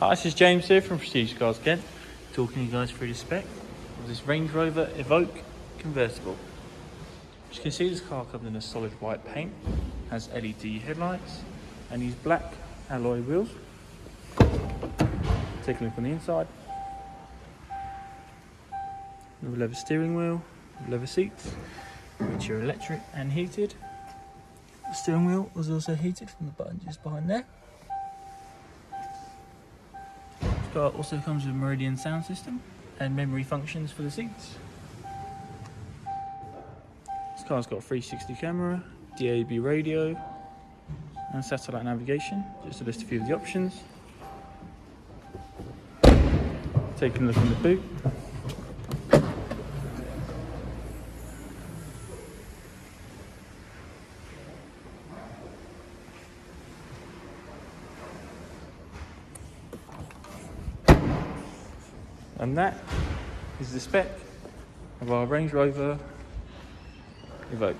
Hi, this is James here from Prestige Cars Kent, talking you guys through the spec of this Range Rover Evoque convertible. As you can see, this car comes in a solid white paint, has LED headlights, and these black alloy wheels. Take a look on the inside. With leather steering wheel, leather seats, which are electric and heated. The steering wheel was also heated from the button just behind there. Car also comes with Meridian sound system and memory functions for the seats. This car's got a 360 camera, DAB radio, and satellite navigation. Just to list a few of the options. Taking a look in the boot. And that is the spec of our Range Rover Evoque.